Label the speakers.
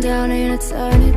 Speaker 1: down in a tiny